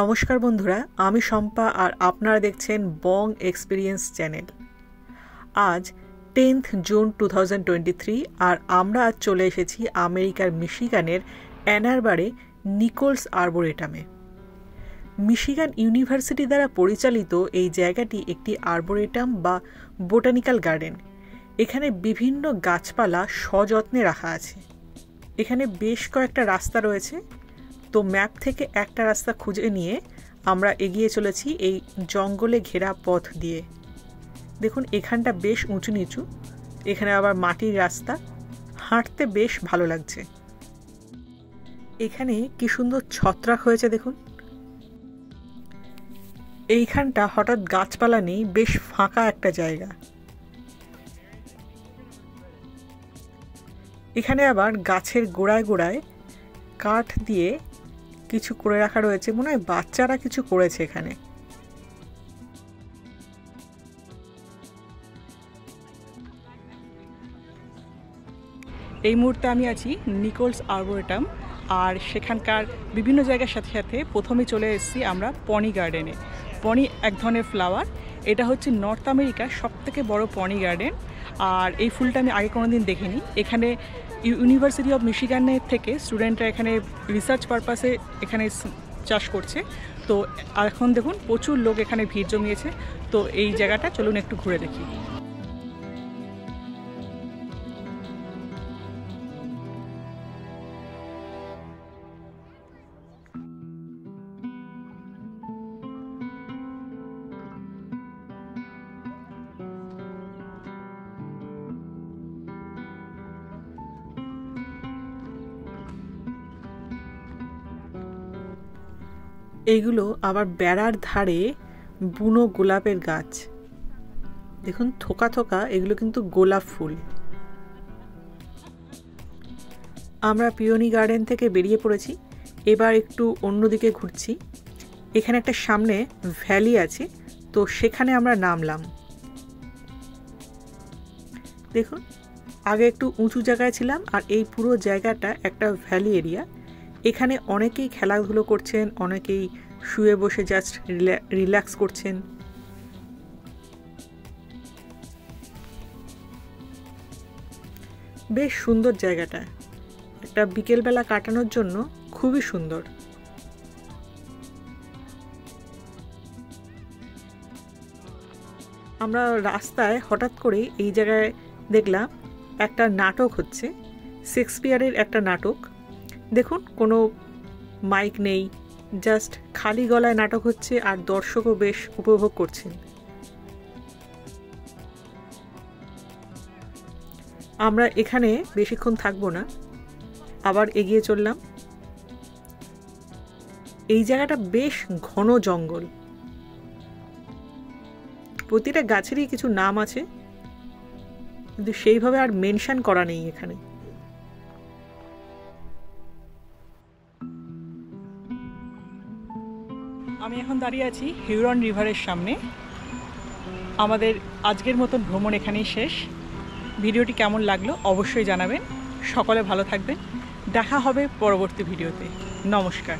নমস্কার বন্ধুরা, আমি শম্পা আর আপনারা দেখছেন বং এক্সপিরিয়েন্স চ্যানেল। আজ টেন্থ জুন টু আর আমরা আজ চলে এসেছি আমেরিকার মিশিগানের অ্যানারবারে নিকোলস আর্বোরেটামে। মিশিগান ইউনিভার্সিটি দ্বারা পরিচালিত এই জায়গাটি একটি আর্বোরেটাম বা বোটানিক্যাল গার্ডেন। এখানে বিভিন্ন গাছপালা সযত্নে রাখা আছে। এখানে বেশ কয়েকটা রাস্তা রয়েছে। তো ম্যাপ থেকে একটা রাস্তা খুঁজে নিয়ে আমরা এগিয়ে চলেছি এই জঙ্গলে ঘেরা পথ দিয়ে। দেখুন, এখানটা বেশ উঁচু নিচু। এখানে আবার মাটির রাস্তা। হাঁটতে বেশ ভালো লাগছে। এখানে কি সুন্দর ছত্রাক হয়েছে দেখুন। এইখানটা হঠাৎ গাছপালা নেই, বেশ ফাঁকা একটা জায়গা। এখানে আবার গাছের গোড়ায় গোড়ায় কাঠ দিয়ে কিছু করে রাখা রয়েছে, মনে হয় বাচ্চারা কিছু করেছে এখানে। এই মুহূর্তে আমি আছি নিকোলস আর্বোরেটাম, আর সেখানকার বিভিন্ন জায়গার সাথে সাথে প্রথমে চলে এসেছি আমরা পনি গার্ডেনে। পনি এক ধরনের ফ্লাওয়ার, এটা হচ্ছে নর্থ আমেরিকার সবথেকে বড় পনি গার্ডেন। আর এই ফুলটা আমি আগে কোনো দিন দেখিনি। এখানে ইউনিভার্সিটি অফ মিশিগানের থেকে স্টুডেন্টরা এখানে রিসার্চ পারপাসে এখানে চাষ করছে। তো এখন দেখুন, প্রচুর লোক এখানে ভিড় জমিয়েছে। তো এই জায়গাটা চলুন একটু ঘুরে দেখি। এইগুলো আবার বেড়ার ধারে বুনো গোলাপের গাছ। দেখুন, থোকা থোকা, এগুলো কিন্তু গোলাপ ফুল। আমরা পিওনি গার্ডেন থেকে বেরিয়ে পড়েছি। এবার একটু অন্যদিকে ঘুরছি। এখানে একটা সামনে ভ্যালি আছে, তো সেখানে আমরা নামলাম। দেখুন, আগে একটু উঁচু জায়গায় ছিলাম আর এই পুরো জায়গাটা একটা ভ্যালি এরিয়া। এখানে অনেকেই খেলাধুলো করছেন, অনেকেই শুয়ে বসে জাস্ট রিল্যাক্স করছেন। বেশ সুন্দর জায়গাটা। একটা বিকেলবেলা কাটানোর জন্য খুবই সুন্দর। আমরা রাস্তায় হঠাৎ করে এই জায়গায় দেখলাম একটা নাটক হচ্ছে। শেক্সপিয়ারের একটা নাটক। দেখুন, কোনো মাইক নেই, জাস্ট খালি গলায় নাটক হচ্ছে আর দর্শকও বেশ উপভোগ করছেন। আমরা এখানে বেশিক্ষণ থাকব না, আবার এগিয়ে চললাম। এই জায়গাটা বেশ ঘন জঙ্গল। প্রতিটা গাছেরই কিছু নাম আছে, কিন্তু সেইভাবে আর মেনশান করা নেই এখানে। আমি এখন দাঁড়িয়ে আছি হিউরন রিভারের সামনে। আমাদের আজকের মতন ভ্রমণ এখানেই শেষ। ভিডিওটি কেমন লাগল অবশ্যই জানাবেন। সকলে ভালো থাকবেন। দেখা হবে পরবর্তী ভিডিওতে। নমস্কার।